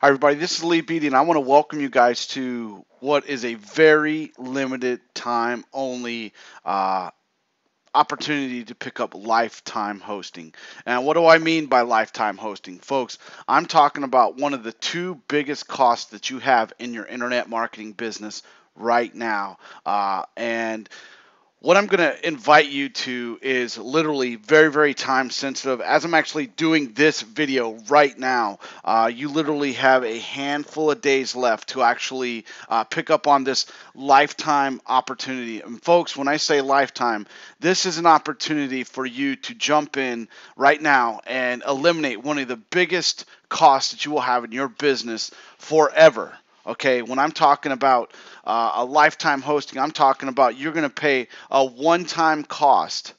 Hi, everybody. This is Lee Beattie, and I want to welcome you guys to what is a very limited time only uh, opportunity to pick up lifetime hosting. And what do I mean by lifetime hosting? Folks, I'm talking about one of the two biggest costs that you have in your internet marketing business right now. Uh, and what I'm going to invite you to is literally very, very time sensitive. As I'm actually doing this video right now, uh, you literally have a handful of days left to actually uh, pick up on this lifetime opportunity. And folks, when I say lifetime, this is an opportunity for you to jump in right now and eliminate one of the biggest costs that you will have in your business forever. Okay, when I'm talking about uh, a lifetime hosting, I'm talking about you're going to pay a one time cost.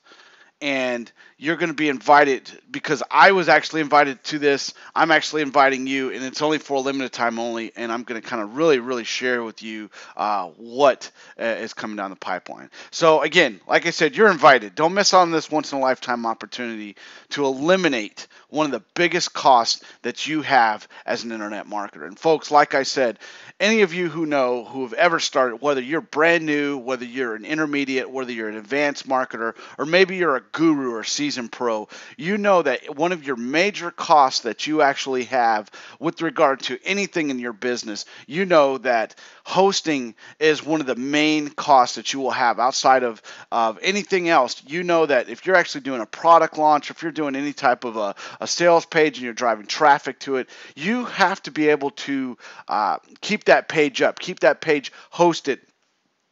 And you're going to be invited because I was actually invited to this. I'm actually inviting you, and it's only for a limited time only. And I'm going to kind of really, really share with you uh, what uh, is coming down the pipeline. So, again, like I said, you're invited. Don't miss on this once in a lifetime opportunity to eliminate one of the biggest costs that you have as an internet marketer. And, folks, like I said, any of you who know who have ever started, whether you're brand new, whether you're an intermediate, whether you're an advanced marketer, or maybe you're a guru or seasoned pro, you know that one of your major costs that you actually have with regard to anything in your business, you know that hosting is one of the main costs that you will have outside of, of anything else. You know that if you're actually doing a product launch, if you're doing any type of a, a sales page and you're driving traffic to it, you have to be able to uh, keep that page up, keep that page hosted,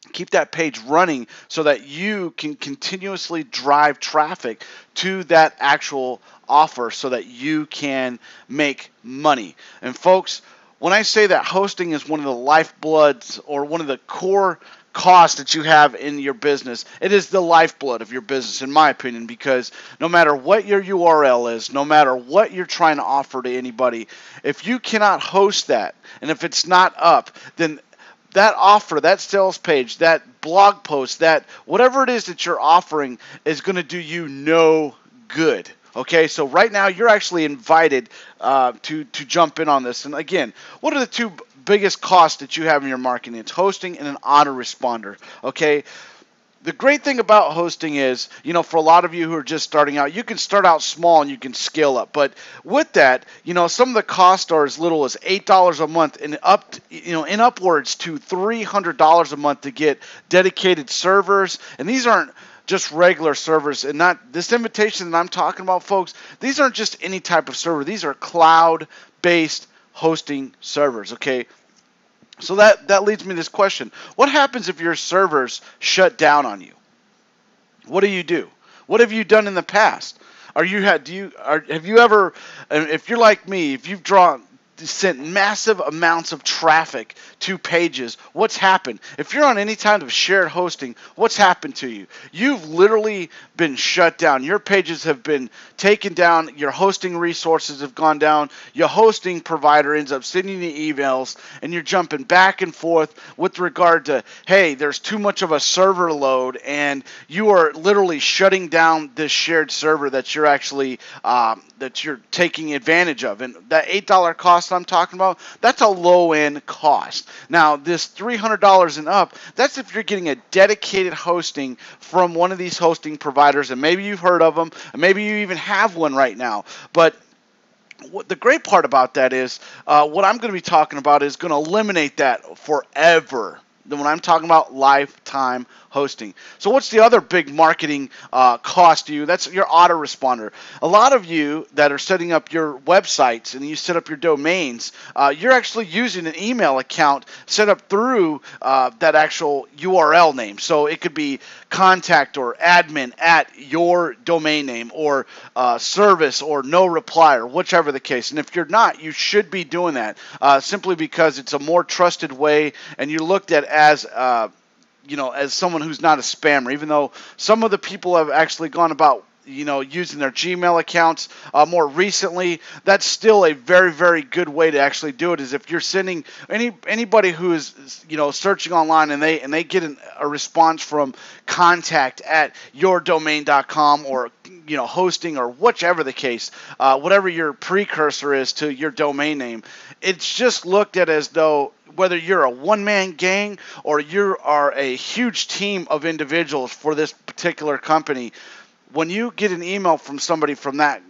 keep that page running so that you can continuously drive traffic to that actual offer so that you can make money. And folks, when I say that hosting is one of the lifebloods or one of the core cost that you have in your business. It is the lifeblood of your business, in my opinion, because no matter what your URL is, no matter what you're trying to offer to anybody, if you cannot host that and if it's not up, then that offer, that sales page, that blog post, that whatever it is that you're offering is going to do you no good. Okay, so right now you're actually invited uh, to to jump in on this. And again, what are the two biggest costs that you have in your marketing. It's hosting and an autoresponder. Okay. The great thing about hosting is, you know, for a lot of you who are just starting out, you can start out small and you can scale up. But with that, you know, some of the costs are as little as eight dollars a month and up, you know, in upwards to three hundred dollars a month to get dedicated servers. And these aren't just regular servers and not this invitation that I'm talking about, folks. These aren't just any type of server. These are cloud based hosting servers. Okay, so that, that leads me to this question. What happens if your servers shut down on you? What do you do? What have you done in the past? Are you had do you are have you ever if you're like me, if you've drawn sent massive amounts of traffic to pages. What's happened? If you're on any kind of shared hosting, what's happened to you? You've literally been shut down. Your pages have been taken down. Your hosting resources have gone down. Your hosting provider ends up sending you emails, and you're jumping back and forth with regard to, hey, there's too much of a server load, and you are literally shutting down this shared server that you're actually um, that you're taking advantage of. And that eight dollar cost I'm talking about, that's a low end cost. Now this three hundred dollars and up, that's if you're getting a dedicated hosting from one of these hosting providers, and maybe you've heard of them, and maybe you even have one right now. But what the great part about that is uh, what I'm going to be talking about is going to eliminate that forever. When I'm talking about lifetime hosting. So what's the other big marketing uh, cost to you? That's your autoresponder. A lot of you that are setting up your websites and you set up your domains, uh, you're actually using an email account set up through uh, that actual URL name. So it could be contact or admin at your domain name or uh, service or no reply or whichever the case. And if you're not, you should be doing that uh, simply because it's a more trusted way and you're looked at as uh, you know, as someone who's not a spammer, even though some of the people have actually gone about you know, using their Gmail accounts uh, more recently. That's still a very, very good way to actually do it. Is if you're sending any anybody who is, you know, searching online and they and they get an, a response from contact at yourdomain.com or you know hosting or whichever the case, uh, whatever your precursor is to your domain name, it's just looked at as though whether you're a one man gang or you are a huge team of individuals for this particular company, when you get an email from somebody from that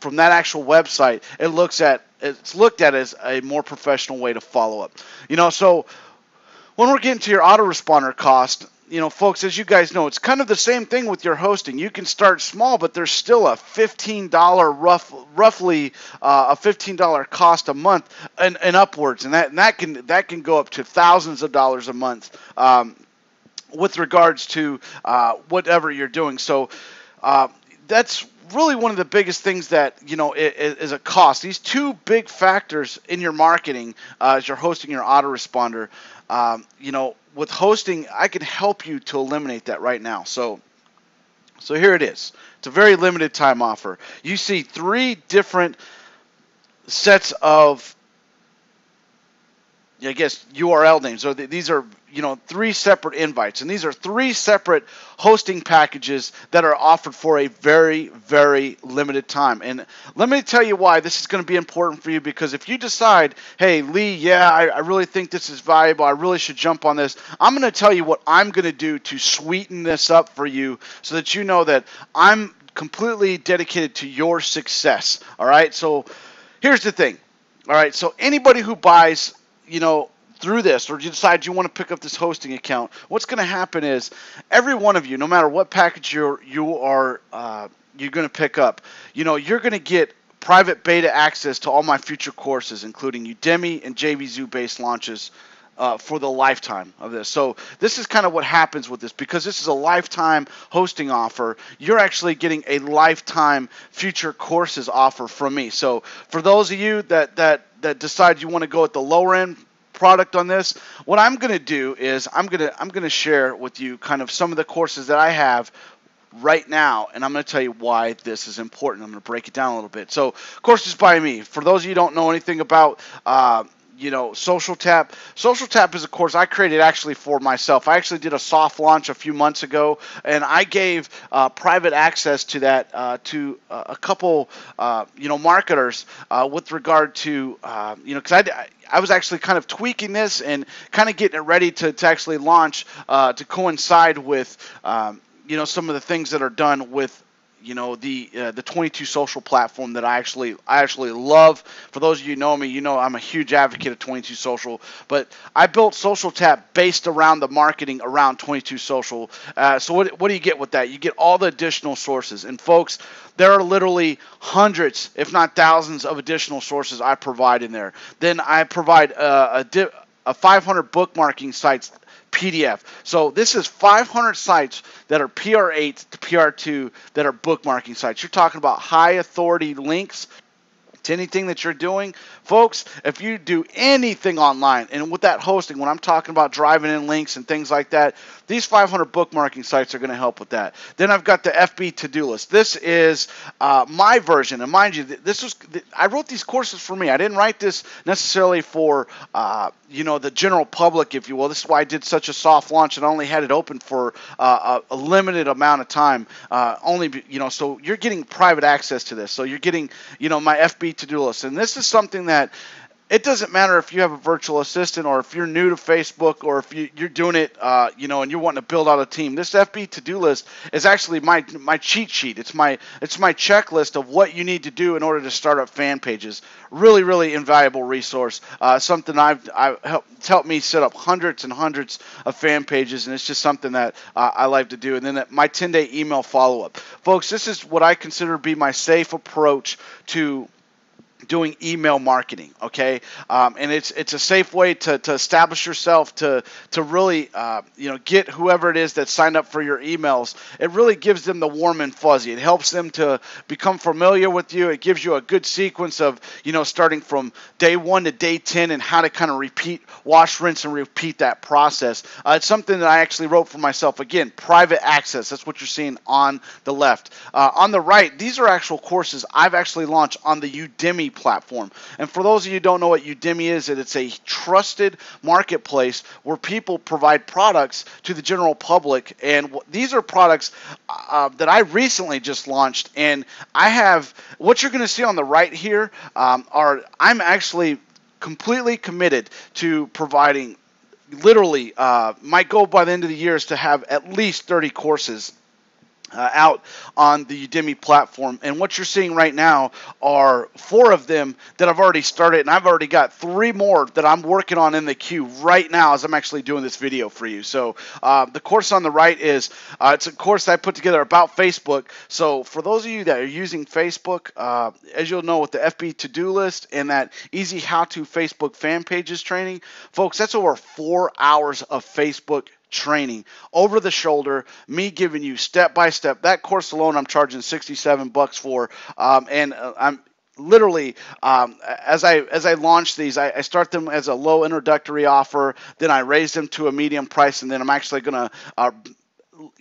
from that actual website, it looks at it's looked at as a more professional way to follow up. You know, so when we're getting to your autoresponder cost, you know, folks, as you guys know, it's kind of the same thing with your hosting. You can start small, but there's still a $15 rough, roughly uh, a $15 cost a month and, and upwards, and that and that can that can go up to thousands of dollars a month um, with regards to uh, whatever you're doing. So uh, that's really one of the biggest things that you know is, is, a cost. These two big factors in your marketing uh, as you're hosting your autoresponder. Um, you know, with hosting, I can help you to eliminate that right now. So, so here it is. It's a very limited time offer. You see three different sets of I guess URL names. So these are you know three separate invites, and these are three separate hosting packages that are offered for a very very limited time. And let me tell you why this is going to be important for you because if you decide, hey Lee, yeah, I, I really think this is valuable, I really should jump on this. I'm going to tell you what I'm going to do to sweeten this up for you so that you know that I'm completely dedicated to your success. All right, so here's the thing. All right, so anybody who buys you know, through this or you decide you want to pick up this hosting account, what's going to happen is every one of you, no matter what package you're you are uh, you're going to pick up, you know, you're going to get private beta access to all my future courses, including Udemy and JVZoo based launches. Uh, for the lifetime of this. So this is kind of what happens with this because this is a lifetime hosting offer. You're actually getting a lifetime future courses offer from me. So for those of you that that that decide you want to go at the lower end product on this, what I'm going to do is I'm going to I'm going to share with you kind of some of the courses that I have right now, and I'm going to tell you why this is important. I'm going to break it down a little bit. So, courses by me. For those of you don't know anything about uh, you know, Social Tap. Social Tap is a course I created actually for myself. I actually did a soft launch a few months ago, and I gave uh, private access to that uh, to uh, a couple, uh, you know, marketers uh, with regard to, you know, because I, I was actually kind of tweaking this and kind of getting it ready to, to actually launch to coincide with, um, you know, some of the things that are done with you know the uh, the 22 social platform that I actually I actually love. For those of you who know me, you know I'm a huge advocate of 22 social. But I built Social Tap based around the marketing around 22 social. Uh, so what what do you get with that? You get all the additional sources. And folks, there are literally hundreds, if not thousands, of additional sources I provide in there. Then I provide uh, a, di- a 500 bookmarking sites PDF. So this is 500 sites that are PR8 to PR2 that are bookmarking sites. You're talking about high authority links to anything that you're doing. Folks, if you do anything online, and with that hosting, when I'm talking about driving in links and things like that, these 500 bookmarking sites are going to help with that. Then I've got the FB to-do list. This is uh, my version, and mind you, this was I wrote these courses for me. I didn't write this necessarily for uh, you know the general public, if you will. This is why I did such a soft launch and only had it open for uh, a, a, limited amount of time. Uh, only you know, so you're getting private access to this. So you're getting you know my FB to-do list, and this is something that it doesn't matter if you have a virtual assistant or if you're new to Facebook or if you, are doing it, uh, you know, and you're wanting to build out a team. This FB to-do list is actually my my cheat sheet. It's my it's my checklist of what you need to do in order to start up fan pages. Really, really invaluable resource. Uh, something I've I helped, helped me set up hundreds and hundreds of fan pages, and it's just something that uh, I like to do. And then my 10-day email follow-up, folks. This is what I consider to be my safe approach to doing email marketing okay? Um, and it's it's a safe way to, to establish yourself to to really uh, you know get whoever it is that signed up for your emails. It really gives them the warm and fuzzy. It helps them to become familiar with you. It gives you a good sequence of you know starting from day one to day 10 and how to kind of repeat wash rinse and repeat that process. Uh, it's something that i actually wrote for myself. Again private access. That's what you're seeing on the left. Uh, on the right these are actual courses i've actually launched on the udemy platform. And for those of you don't know what Udemy is, it's a trusted marketplace where people provide products to the general public. And these are products uh, that I recently just launched. And I have what you're going to see on the right here um, are I'm actually completely committed to providing literally uh, my goal by the end of the year is to have at least 30 courses uh, out on the Udemy platform. And what you're seeing right now are four of them that I've already started, and I've already got three more that I'm working on in the queue right now as I'm actually doing this video for you. So uh, the course on the right is uh, it's a course I put together about Facebook. So for those of you that are using Facebook, uh, as you'll know with the FB to-do list and that easy how-to Facebook fan pages training, folks, that's over four hours of Facebook training. Over the shoulder me giving you step by step. That course alone i'm charging 67 bucks for. Um, and uh, i'm literally um, as i as i launch these I, I, start them as a low introductory offer. Then i raise them to a medium price and then i'm actually going to uh,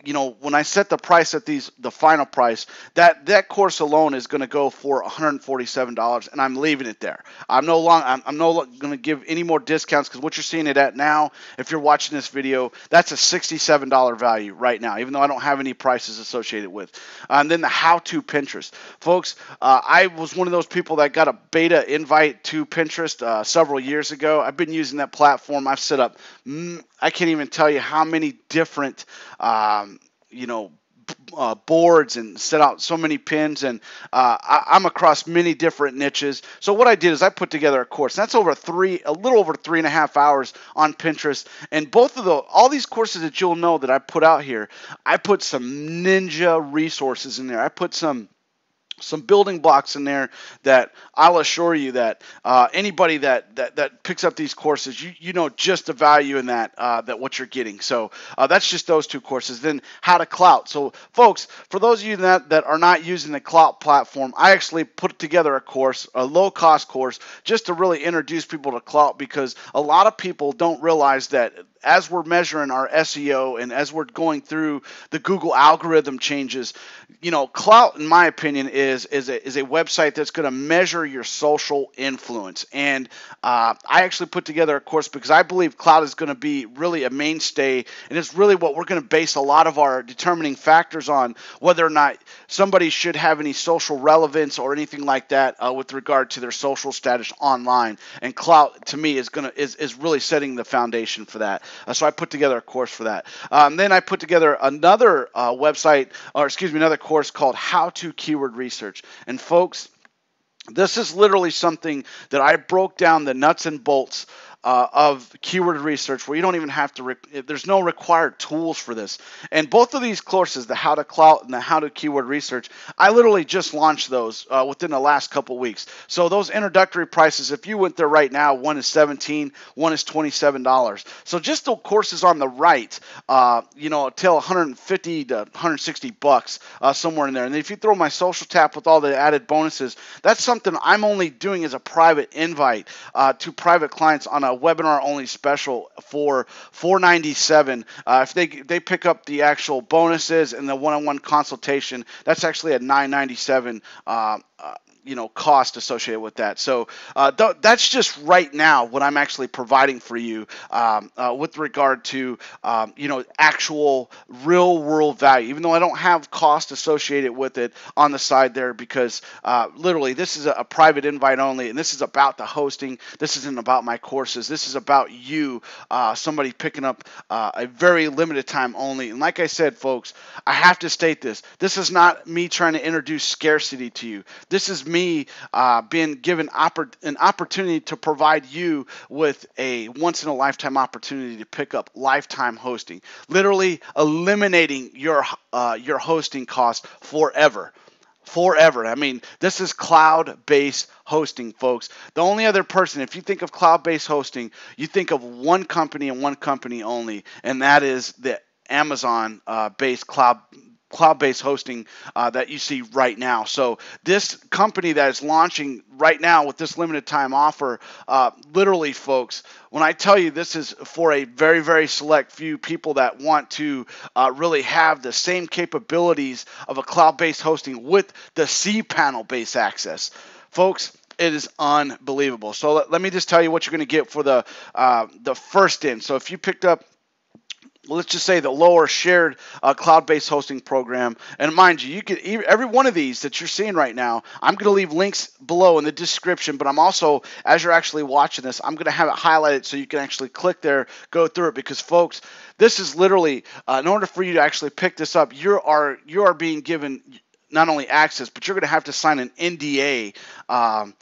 you know, when I set the price at these, the final price, that that course alone is going to go for $147, and I'm leaving it there. I'm no long, I'm, I'm no going to give any more discounts because what you're seeing it at now, if you're watching this video, that's a $67 value right now, even though I don't have any prices associated with. And then the how-to Pinterest, folks. Uh, I was one of those people that got a beta invite to Pinterest uh, several years ago. I've been using that platform. I've set up. Mm, I can't even tell you how many different, um, you know, uh, boards and set out so many pins and uh, I, am across many different niches. So what i did is i put together a course that's over three a little over three and a half hours on pinterest. And both of the all these courses that you'll know that i put out here i put some ninja resources in there. I put some some building blocks in there that I'll assure you that uh, anybody that, that that picks up these courses, you you know just the value in that uh, that what you're getting. So uh, that's just those two courses. Then how to Klout. So folks, for those of you that that are not using the Klout platform, I actually put together a course, a low cost course, just to really introduce people to Klout because a lot of people don't realize that as we're measuring our SEO and as we're going through the Google algorithm changes, you know, Klout, in my opinion, is is a, is a website that's going to measure your social influence. And uh, I actually put together a course because I believe Klout is going to be really a mainstay, and it's really what we're going to base a lot of our determining factors on, whether or not somebody should have any social relevance or anything like that uh, with regard to their social status online. And Klout, to me, is going to is is really setting the foundation for that. Uh, so I put together a course for that. Um, then I put together another uh, website, or excuse me, another course called How to Keyword Research. And folks, this is literally something that I broke down the nuts and bolts uh, of keyword research where you don't even have to, re- there's no required tools for this. And both of these courses, the How to Clout and the How to Keyword Research, I literally just launched those uh, within the last couple weeks. So those introductory prices, if you went there right now, one is 17, one is $27. So just the courses on the right, uh, you know, till 150 to 160 bucks uh, somewhere in there. And if you throw my social tap with all the added bonuses, that's something I'm only doing as a private invite uh, to private clients on a a webinar only special for 497 uh, if they they pick up the actual bonuses and the one-on-one consultation that's actually a 997 uh, uh, you know cost associated with that. So uh, th- that's just right now what I'm actually providing for you um, uh, with regard to um, you know actual real world value. Even though I don't have cost associated with it on the side there because uh, literally this is a, a, private invite only, and this is about the hosting. This isn't about my courses. This is about you, uh, somebody picking up uh, a very limited time only. And like I said, folks, I have to state this. This is not me trying to introduce scarcity to you. This is me uh, being given oppor- an opportunity to provide you with a once in a lifetime opportunity to pick up lifetime hosting, literally eliminating your uh, your hosting cost forever. forever. I mean, this is cloud based hosting, folks. The only other person, if you think of cloud based hosting, you think of one company and one company only, and that is the Amazon uh, based cloud cloud-based hosting uh, that you see right now. So this company that is launching right now with this limited time offer, uh, literally, folks, when I tell you this is for a very, very select few people that want to uh, really have the same capabilities of a cloud-based hosting with the cPanel-based access, folks. It is unbelievable. So let, let me just tell you what you're going to get for the uh, the first in. So if you picked up let's just say the lower shared uh, cloud-based hosting program. And mind you you can every one of these that you're seeing right now i'm going to leave links below in the description but i'm also as you're actually watching this i'm going to have it highlighted so you can actually click there go through it because folks this is literally uh, in order for you to actually pick this up you are you are being given not only access but you're going to have to sign an nda um,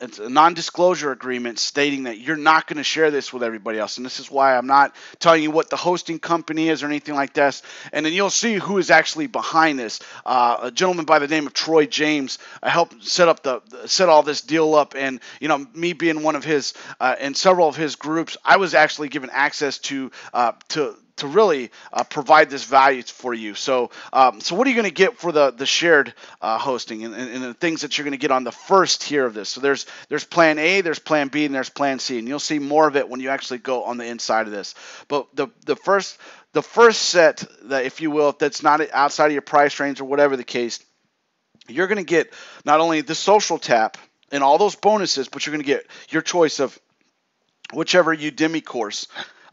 it's a non-disclosure agreement stating that you're not going to share this with everybody else. And this is why i'm not telling you what the hosting company is or anything like this. And then you'll see who is actually behind this. Uh, a gentleman by the name of troy james I helped set up the set all this deal up. And you know me being one of his uh, and several of his groups i was actually given access to uh, to to really uh, provide this value for you. So, um, so what are you going to get for the the shared uh, hosting and, and, and, the things that you're going to get on the first tier of this? So there's there's Plan A, there's Plan B, and there's Plan C, and you'll see more of it when you actually go on the inside of this. But the the first the first set that, if you will, if that's not outside of your price range or whatever the case, you're going to get not only the social tap and all those bonuses, but you're going to get your choice of whichever Udemy course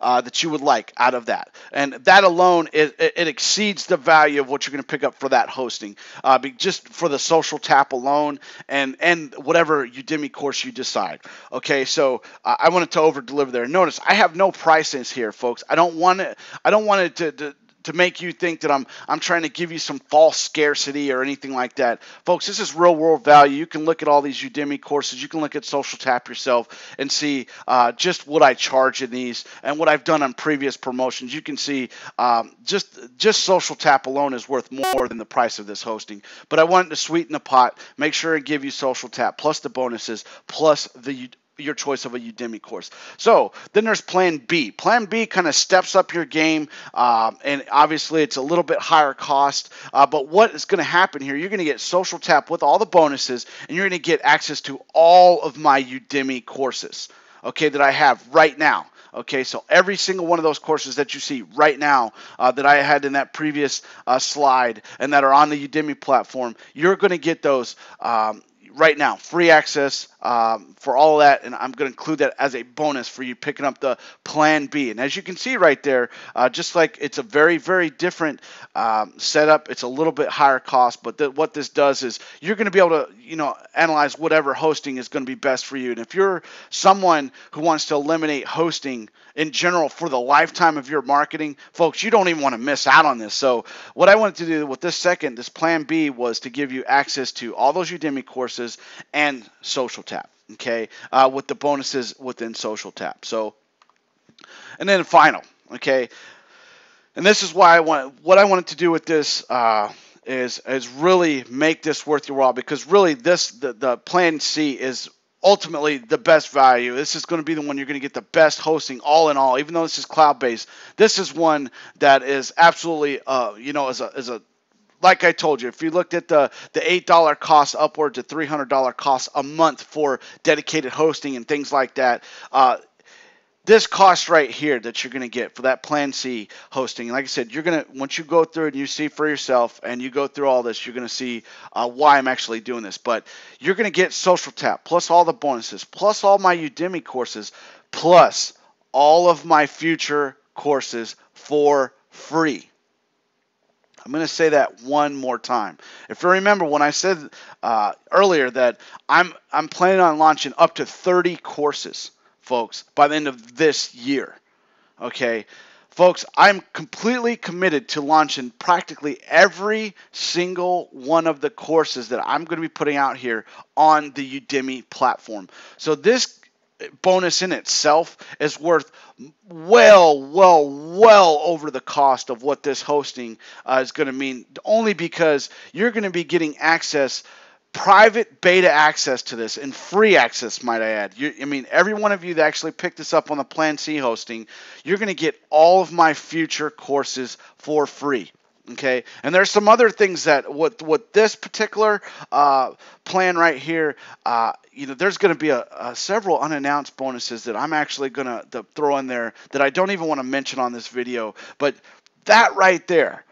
uh, that you would like out of that. And that alone, it, it, exceeds the value of what you're going to pick up for that hosting, uh, just for the social tap alone and, and whatever Udemy course you decide. Okay, so uh, I wanted to over deliver there. Notice I have no prices here, folks. I don't want it. I don't want it to, to to make you think that I'm I'm trying to give you some false scarcity or anything like that. Folks, this is real world value. You can look at all these Udemy courses. You can look at Social Tap yourself and see uh, just what I charge in these and what I've done on previous promotions. You can see um, just just Social Tap alone is worth more than the price of this hosting. But I wanted to sweeten the pot, make sure and give you Social Tap plus the bonuses plus the your choice of a Udemy course. So then there's Plan B. Plan B kind of steps up your game, um, and obviously it's a little bit higher cost. Uh, but what is going to happen here? You're going to get Social Tap with all the bonuses, and you're going to get access to all of my Udemy courses. Okay, that I have right now. Okay, so every single one of those courses that you see right now uh, that I had in that previous uh, slide and that are on the Udemy platform, you're going to get those um, right now, free access um, for all of that, and I'm going to include that as a bonus for you picking up the Plan B. And as you can see right there, uh, just like it's a very, very different um, setup, it's a little bit higher cost, but the, what this does is you're going to be able to, you know, analyze whatever hosting is going to be best for you. And if you're someone who wants to eliminate hosting in general for the lifetime of your marketing, folks, you don't even want to miss out on this. So what I wanted to do with this second, this Plan B, was to give you access to all those Udemy courses and Social Tap. Okay, uh, with the bonuses within Social Tap. So, and then final. Okay, and this is why I want what I wanted to do with this. Uh, is is really make this worth your while because really this the, the plan C is ultimately the best value. This is going to be the one you're going to get the best hosting all in all. Even though this is cloud based, this is one that is absolutely uh, you know as a as a like I told you, if you looked at the the eight dollar cost upward to three hundred dollar cost a month for dedicated hosting and things like that, uh, this cost right here that you're going to get for that Plan C hosting, like I said, you're going to once you go through and you see for yourself, and you go through all this, you're going to see uh, why I'm actually doing this. But you're going to get Social Tap plus all the bonuses, plus all my Udemy courses, plus all of my future courses for free. I'm going to say that one more time. If you remember when I said uh, earlier that I'm I'm planning on launching up to 30 courses, folks, by the end of this year. Okay, folks, I'm completely committed to launching practically every single one of the courses that I'm going to be putting out here on the Udemy platform. So this bonus in itself is worth well, well, well over the cost of what this hosting uh, is going to mean, only because you're going to be getting access private beta access to this and free access, might I add. You, I mean, every one of you that actually picked this up on the Plan C hosting, you're going to get all of my future courses for free. Okay, and there's some other things that what what this particular uh, plan right here, uh, you know, there's going to be a, a, several unannounced bonuses that I'm actually going to throw in there that I don't even want to mention on this video, but that right there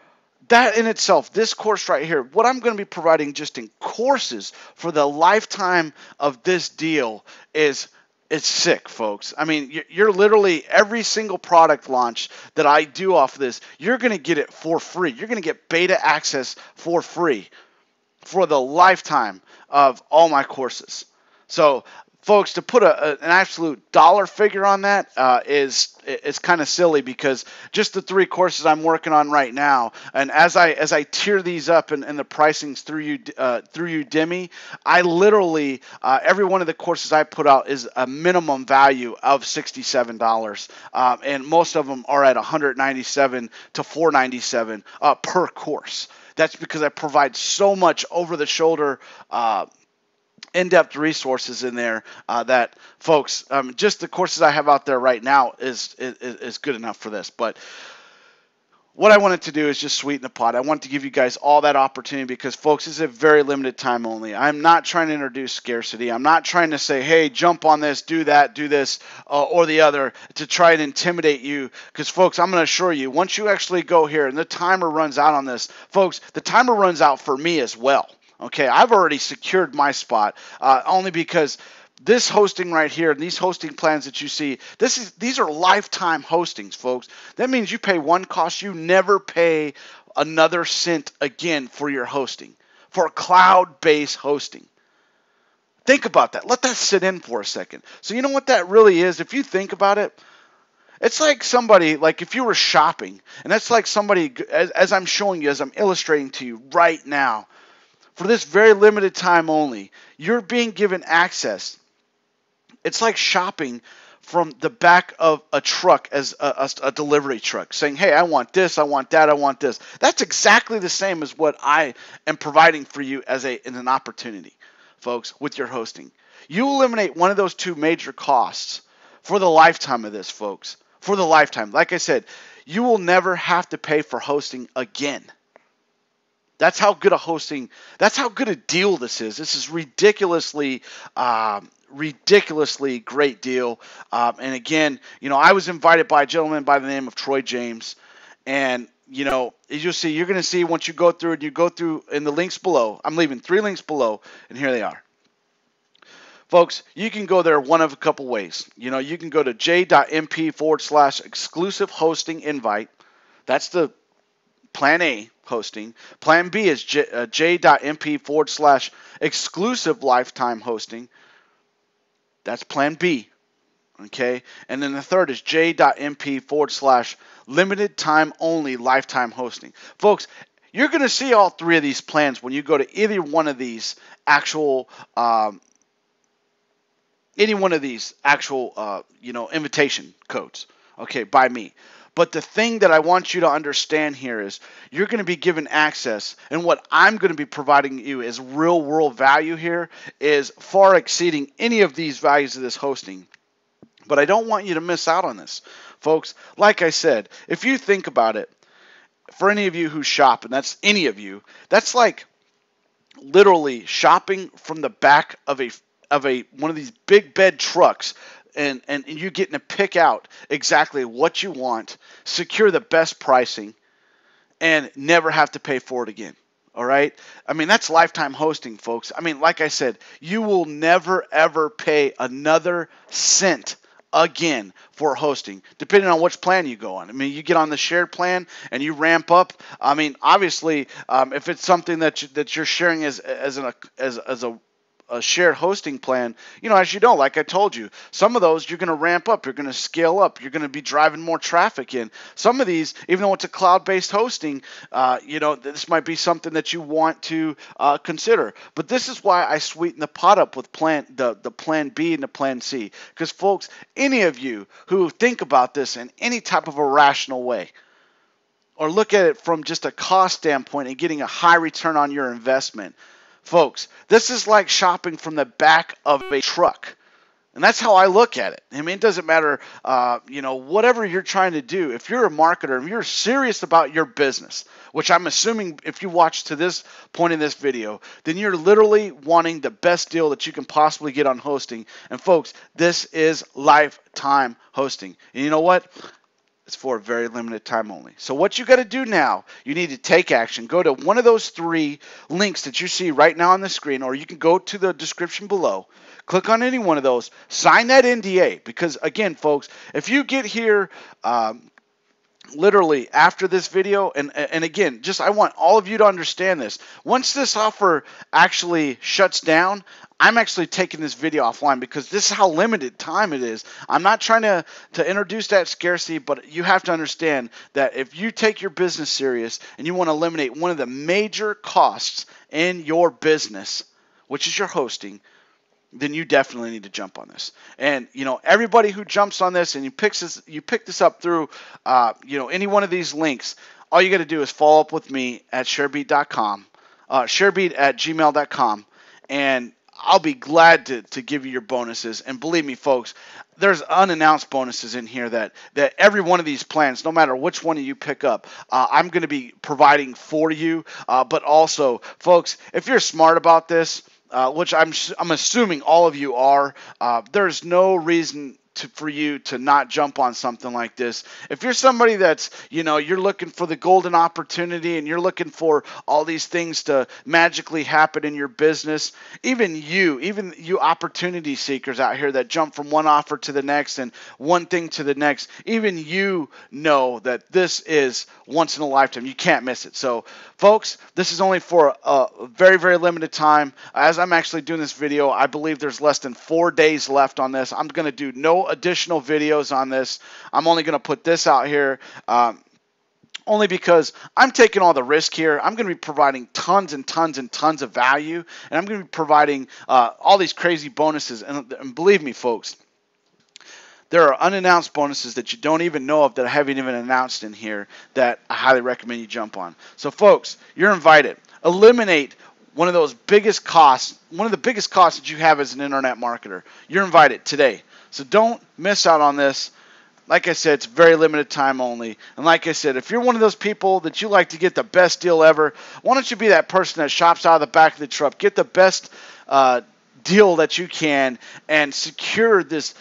that in itself, this course right here, what I'm going to be providing just in courses for the lifetime of this deal is it's sick, folks. I mean, you're literally every single product launch that I do off of this, you're going to get it for free. You're going to get beta access for free for the lifetime of all my courses. So folks, to put a, a, an absolute dollar figure on that uh, is it's kind of silly because just the three courses I'm working on right now, and as I as I tier these up and, and the pricings through you uh, through Udemy, I literally uh, every one of the courses I put out is a minimum value of sixty-seven dollars, um, and most of them are at 197 to 497 uh, per course. That's because I provide so much over-the-shoulder uh, in-depth resources in there uh, that folks um, just the courses i have out there right now is, is is good enough for this but what I wanted to do is just sweeten the pot. I want to give you guys all that opportunity because, folks, this is a very limited time only. I'm not trying to introduce scarcity. I'm not trying to say, hey, jump on this, do that, do this, uh, or the other to try and intimidate you. Because, folks, I'm going to assure you, once you actually go here and the timer runs out on this, folks, the timer runs out for me as well. Okay, I've already secured my spot uh, only because this hosting right here and these hosting plans that you see this is these are lifetime hostings folks. That means you pay one cost you never pay another cent again for your hosting for cloud-based hosting. Think about that. Let that sit in for a second. So you know what that really is? If you think about it it's like somebody like if you were shopping and that's like somebody as, as i'm showing you as i'm illustrating to you right now for this very limited time only, you're being given access. It's like shopping from the back of a truck as a, a, a, delivery truck saying, Hey, I want this, I want that, I want this. That's exactly the same as what I am providing for you as, a, an opportunity, folks, with your hosting. You eliminate one of those two major costs for the lifetime of this, folks. For the lifetime. Like I said, you will never have to pay for hosting again. That's how good a hosting. That's how good a deal this is. This is ridiculously, um, ridiculously great deal. Um, and again, you know, I was invited by a gentleman by the name of Troy James, and you know, you'll see, you're going to see once you go through and you go through in the links below. I'm leaving three links below, and here they are. Folks, you can go there one of a couple ways. You know, you can go to j.mp forward slash exclusive hosting invite. That's the plan A hosting. Plan B is j, uh, j.mp forward slash exclusive lifetime hosting. That's plan B. Okay. And then the third is j.mp forward slash limited time only lifetime hosting. Folks, you're going to see all three of these plans when you go to either one of these actual. Um, any one of these actual, uh, you know, invitation codes, okay, by me. But the thing that I want you to understand here is you're going to be given access, and what I'm going to be providing you is real world value here is far exceeding any of these values of this hosting. But I don't want you to miss out on this, folks. Like I said, if you think about it, for any of you who shop, and that's any of you, that's like literally shopping from the back of a of a one of these big bed trucks and, and, and you're getting to pick out exactly what you want, secure the best pricing, and never have to pay for it again. All right. I mean, that's lifetime hosting, folks. I mean, like I said, you will never, ever pay another cent again for hosting, depending on which plan you go on. I mean, you get on the shared plan and you ramp up. I mean, obviously, um, if it's something that you, that you're sharing as as an as as a a shared hosting plan, you know, as you know, like I told you, some of those you're going to ramp up, you're going to scale up, you're going to be driving more traffic in. Some of these, even though it's a cloud-based hosting, uh, you know, this might be something that you want to uh, consider. But this is why I sweeten the pot up with plan the the plan B and the plan C, because folks, any of you who think about this in any type of a rational way, or look at it from just a cost standpoint and getting a high return on your investment Folks, this is like shopping from the back of a truck. And that's how I look at it. I mean, it doesn't matter, uh, you know, whatever you're trying to do. If you're a marketer, if you're serious about your business, which I'm assuming if you watch to this point in this video, then you're literally wanting the best deal that you can possibly get on hosting. And folks, this is lifetime hosting. And you know what? It's for a very limited time only. So what you got to do now, you need to take action. Go to one of those three links that you see right now on the screen, or you can go to the description below. Click on any one of those. Sign that NDA because again, folks, if you get here. Um, literally after this video and and again just i want all of you to understand this once this offer actually shuts down I'm actually taking this video offline because this is how limited time it is. I'm not trying to, to introduce that scarcity, but you have to understand that if you take your business serious and you want to eliminate one of the major costs in your business, which is your hosting, then you definitely need to jump on this. And you know, everybody who jumps on this and you picks this, you pick this up through, uh, you know, any one of these links. All you got to do is follow up with me at sharebeat.com, uh, sharebeat at gmail.com, and I'll be glad to, to give you your bonuses. And believe me, folks, there's unannounced bonuses in here that that every one of these plans, no matter which one you pick up, uh, I'm going to be providing for you. Uh, but also, folks, if you're smart about this, uh, which I'm I'm assuming all of you are, uh, there's no reason to, for you to not jump on something like this. If you're somebody that's, you know, you're looking for the golden opportunity and you're looking for all these things to magically happen in your business, even you, even you opportunity seekers out here that jump from one offer to the next and one thing to the next, even you know that this is once in a lifetime. You can't miss it. So, folks, this is only for a very, very limited time. As I'm actually doing this video, I believe there's less than four days left on this. I'm going to do no additional videos on this. I'm only going to put this out here. Um, only because I'm taking all the risk here. I'm going to be providing tons and tons and tons of value, and I'm going to be providing uh, all these crazy bonuses. And, and, believe me, folks, there are unannounced bonuses that you don't even know of that I haven't even announced in here that I highly recommend you jump on. So, folks, you're invited. Eliminate one of those biggest costs, one of the biggest costs that you have as an internet marketer. You're invited today. So don't miss out on this. Like I said, it's very limited time only. And like I said, if you're one of those people that you like to get the best deal ever, why don't you be that person that shops out of the back of the truck? Get the best uh, deal that you can and secure this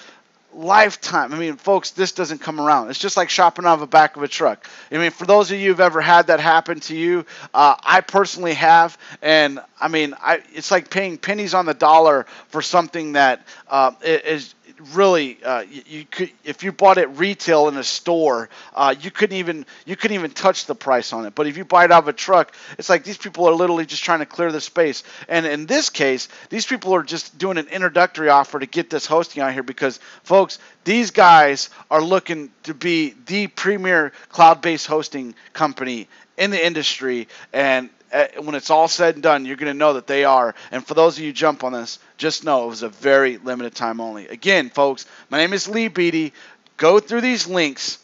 lifetime. I mean, folks, this doesn't come around. It's just like shopping out of the back of a truck. I mean, for those of you who've ever had that happen to you, uh, I personally have, and I mean, I it's like paying pennies on the dollar for something that uh, is really uh, you, you, could if you bought it retail in a store uh, you couldn't even you couldn't even touch the price on it. But if you buy it out of a truck it's like these people are literally just trying to clear the space. And in this case these people are just doing an introductory offer to get this hosting out here because folks these guys are looking to be the premier cloud-based hosting company in the industry and uh, when it's all said and done, you're going to know that they are. And for those of you jump on this, just know it was a very limited time only. Again, folks, my name is Lee Beattie. Go through these links,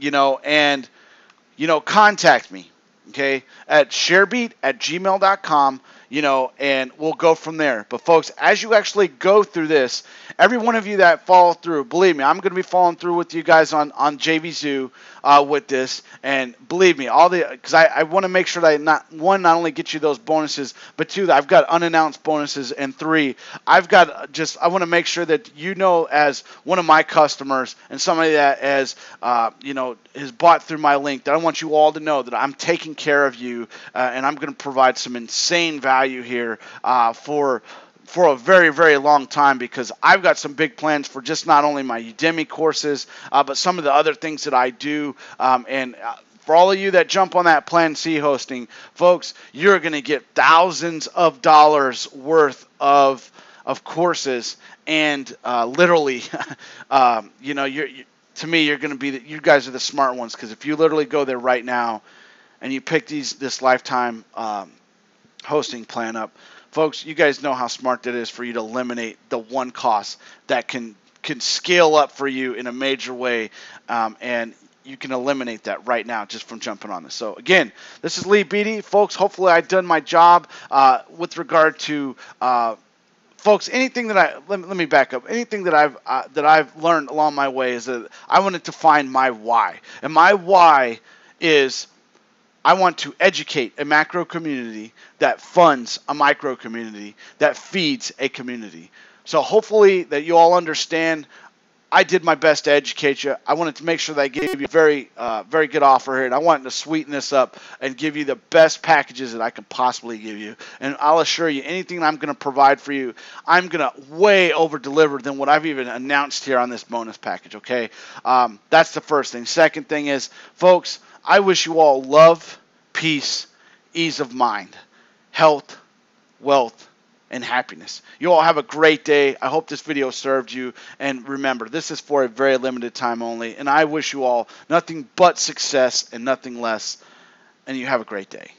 you know, and you know, contact me, okay, at sharebeat at gmail.com you know, and we'll go from there. But folks, as you actually go through this, every one of you that follow through, believe me, I'm going to be following through with you guys on on JVZoo uh, with this, and believe me, all the because I, I want to make sure that I not one not only get you those bonuses, but two, that I've got unannounced bonuses, and three, I've got just I want to make sure that you know as one of my customers and somebody that has uh, you know has bought through my link that I want you all to know that I'm taking care of you, uh, and I'm going to provide some insane value value here uh, for for a very, very long time because I've got some big plans for just not only my Udemy courses, uh, but some of the other things that I do. Um, and uh, For all of you that jump on that Plan C hosting, folks, you're going to get thousands of dollars worth of of courses, and uh, literally, um, you know, you're, you, to me, you're going to be the, you guys are the smart ones because if you literally go there right now, and you pick these this lifetime um, hosting plan up, folks, you guys know how smart that is for you to eliminate the one cost that can can scale up for you in a major way, um, and you can eliminate that right now just from jumping on this. So again, this is Lee Beattie, folks. Hopefully, I've done my job uh, with regard to. Uh, folks, anything that I let, let me back up. Anything that I've uh, that I've learned along my way is that I wanted to find my why, and my why is I want to educate a macro community that funds a micro community that feeds a community. So hopefully that you all understand. I did my best to educate you. I wanted to make sure that I gave you a very, uh, very good offer here, and I wanted to sweeten this up and give you the best packages that I can possibly give you. And I'll assure you, anything I'm going to provide for you, I'm going to way over deliver than what I've even announced here on this bonus package. Okay, um, that's the first thing. Second thing is, folks, I wish you all love, peace, ease of mind, health, wealth and happiness. You all have a great day. I hope this video served you. And remember, this is for a very limited time only. And I wish you all nothing but success and nothing less. And you have a great day.